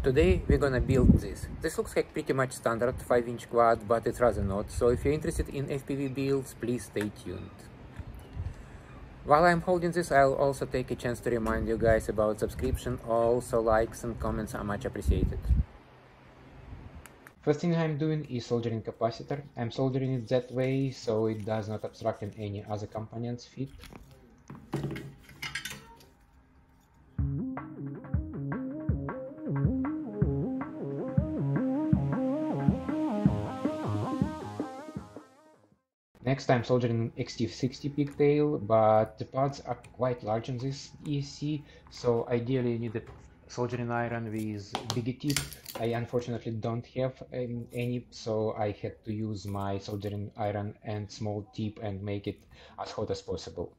Today we're gonna build this. This looks like pretty much standard 5 inch quad, but it's rather not, so if you're interested in FPV builds, please stay tuned. While I'm holding this, I'll also take a chance to remind you guys about subscription, also likes and comments are much appreciated. First thing I'm doing is soldering capacitor. I'm soldering it that way so it does not obstruct any other components fit. Next I'm soldering XT60 pigtail, but the parts are quite large on this ESC, so ideally you need a soldering iron with big tip. I unfortunately don't have um, any, so I had to use my soldering iron and small tip and make it as hot as possible.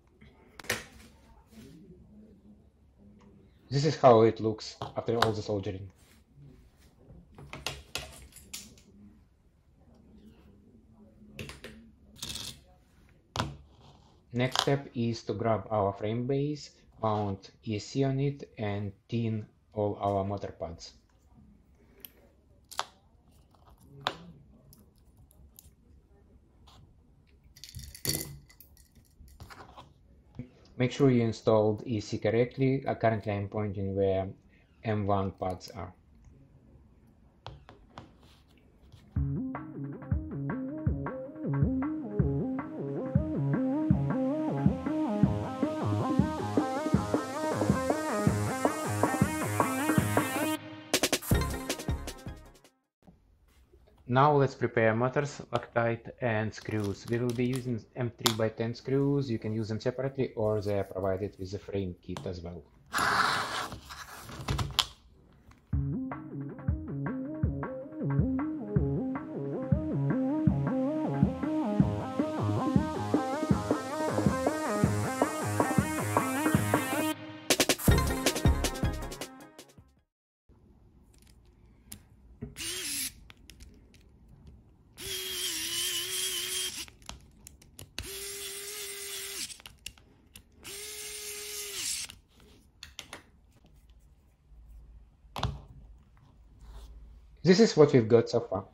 This is how it looks after all the soldering. Next step is to grab our frame base, mount ESC on it and tin all our motor pads. Make sure you installed ESC correctly. Uh, currently I'm pointing where M1 pads are. Now let's prepare motors, Loctite and screws. We will be using M3 by 10 screws. You can use them separately or they are provided with the frame kit as well. This is what we've got so far.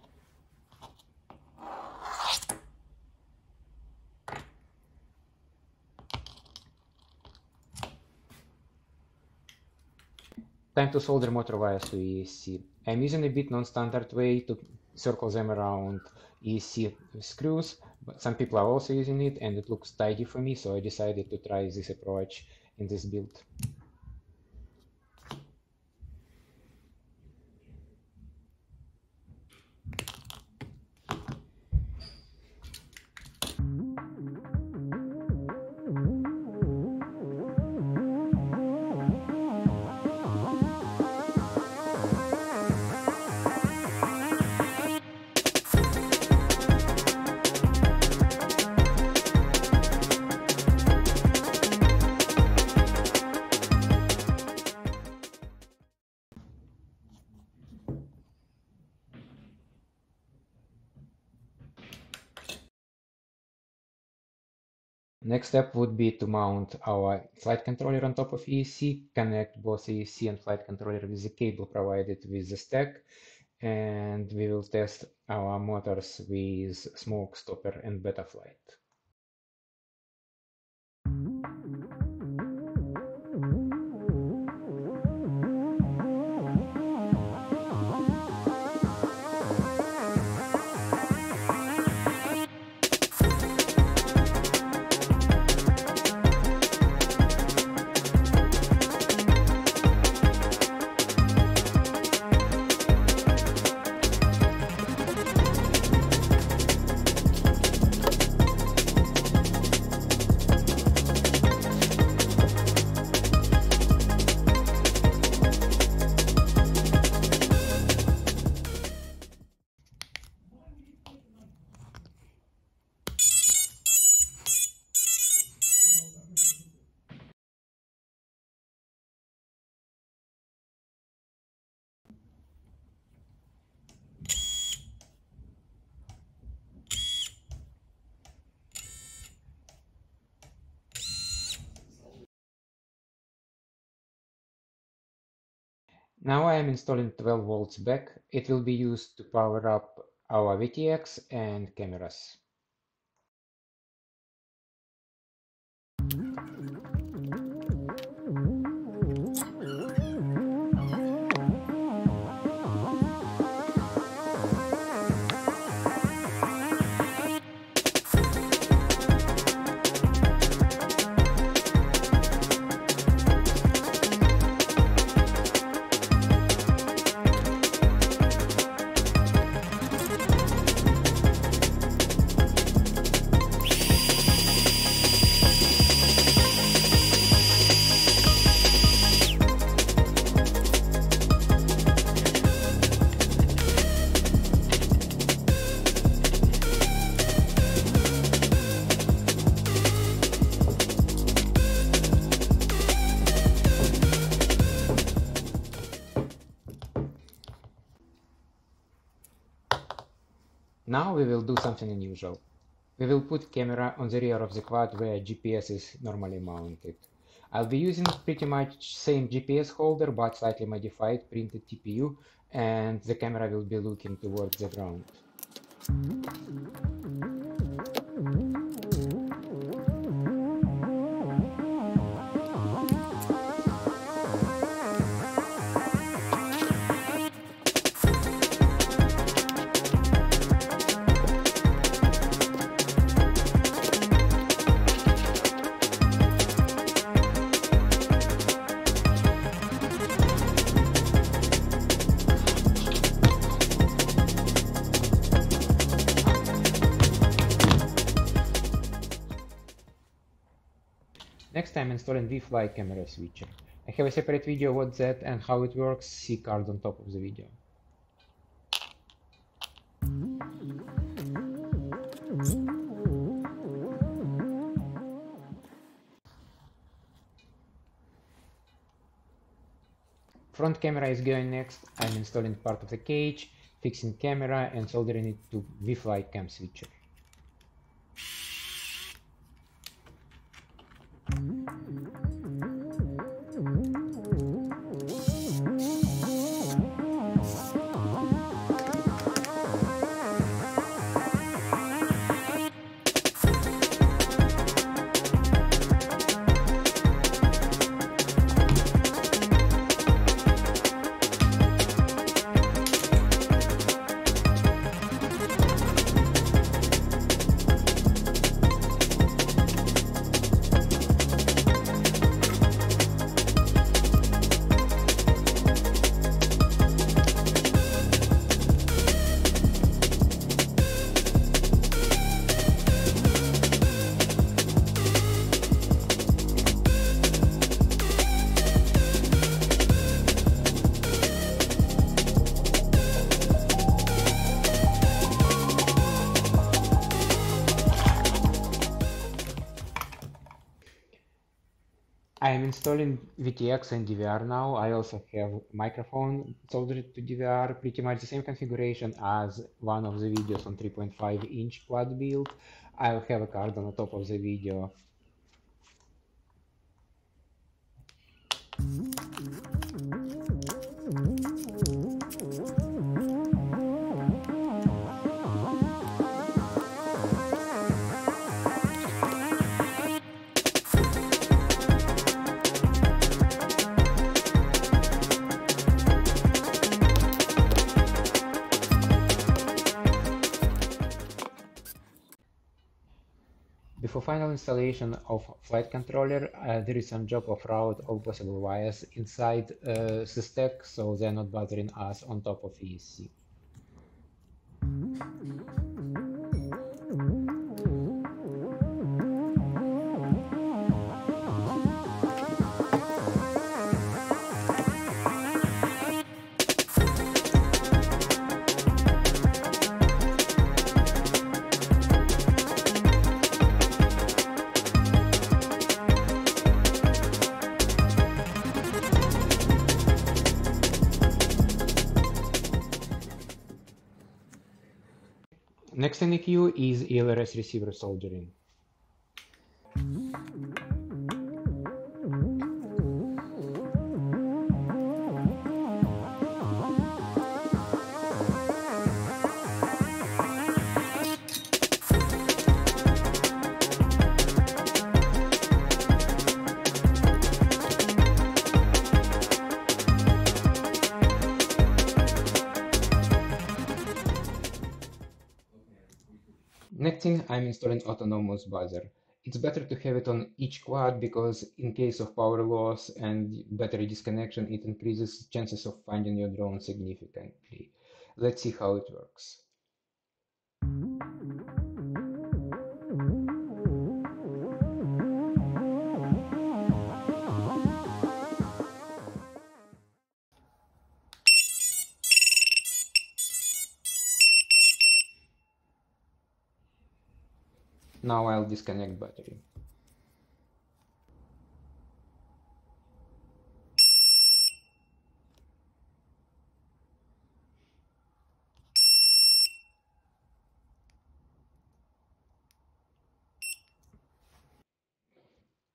Time to solder motor wires to ESC. I'm using a bit non-standard way to circle them around ESC screws, but some people are also using it and it looks tidy for me, so I decided to try this approach in this build. Next step would be to mount our flight controller on top of ESC, connect both ESC and flight controller with the cable provided with the stack, and we will test our motors with smoke stopper and Betaflight. Now I am installing 12 volts BEC. It will be used to power up our VTX and cameras. Now we will do something unusual. We will put camera on the rear of the quad where GPS is normally mounted. I'll be using pretty much same GPS holder but slightly modified printed TPU and the camera will be looking towards the ground. Next I'm installing VIFLY camera switcher. I have a separate video what that and how it works, see card on top of the video. Front camera is going next. I'm installing part of the cage, fixing camera and soldering it to VIFLY cam switcher. Mm-hmm. I am installing VTX and DVR now. I also have microphone soldered to DVR, pretty much the same configuration as one of the videos on 3.5 inch quad build. I'll have a card on the top of the video. Before final installation of flight controller, uh, there is some job of route all possible wires inside uh, the stack, so they're not bothering us on top of ESC. In the queue is ELRS receiver soldering. I'm installing autonomous buzzer. It's better to have it on each quad because in case of power loss and battery disconnection, it increases chances of finding your drone significantly. Let's see how it works. Now I'll disconnect battery.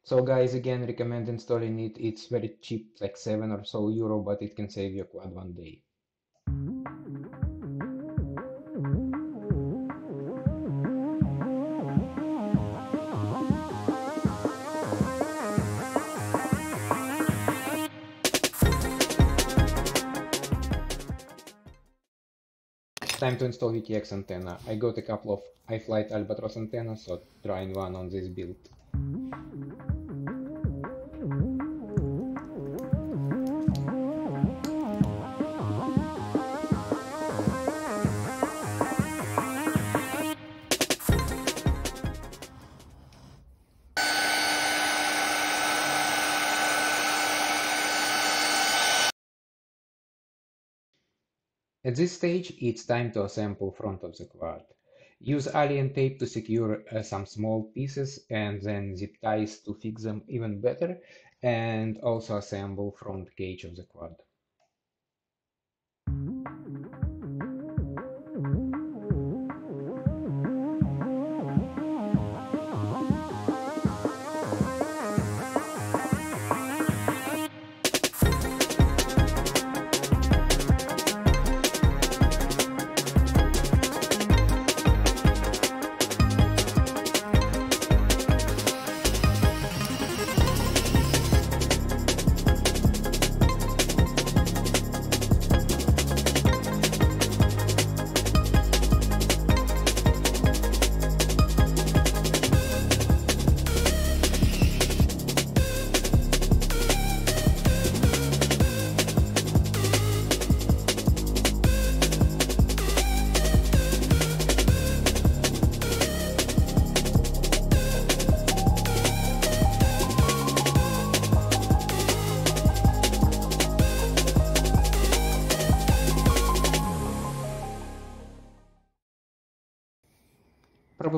So guys, again, recommend installing it. It's very cheap, like 7 or so euro, but it can save your quad one day. Time to install VTX antenna. I got a couple of iFlight Albatross antennas, so trying one on this build. At this stage, it's time to assemble front of the quad. Use alien tape to secure uh, some small pieces and then zip ties to fix them even better and also assemble front cage of the quad.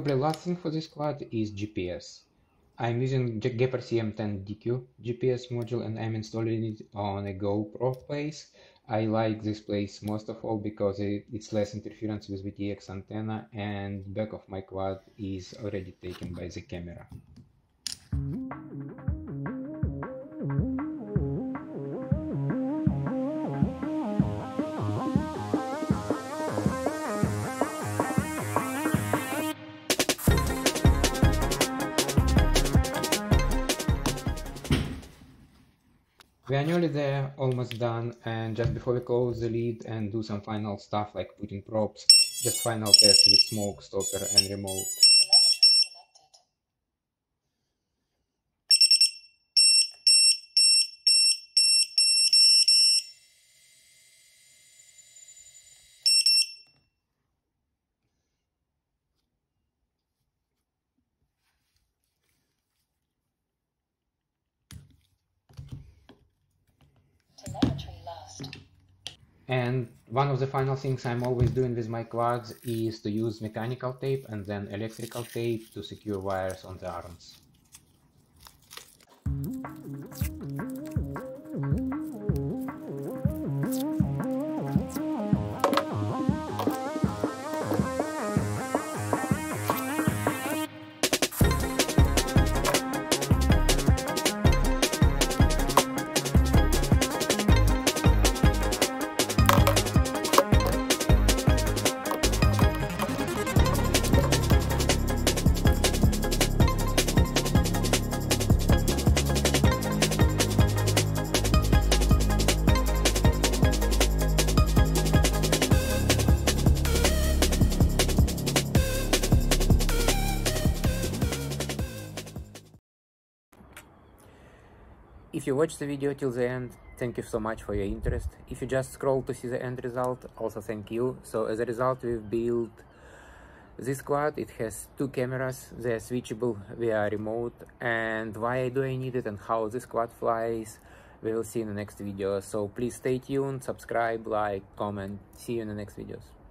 Probably last thing for this quad is GPS. I'm using GEPRC M10DQ GPS module and I'm installing it on a GoPro place. I like this place most of all because it, it's less interference with VTX antenna and back of my quad is already taken by the camera. We are nearly there, almost done, and just before we close the lid and do some final stuff like putting props, just final test with smoke stopper and remote. And one of the final things I'm always doing with my quads is to use mechanical tape and then electrical tape to secure wires on the arms. If you watched the video till the end, thank you so much for your interest. If you just scroll to see the end result, also thank you. So as a result, we've built this quad. It has two cameras, they're switchable via remote. And why do I need it and how this quad flies, we will see in the next video. So please stay tuned, subscribe, like, comment. See you in the next videos.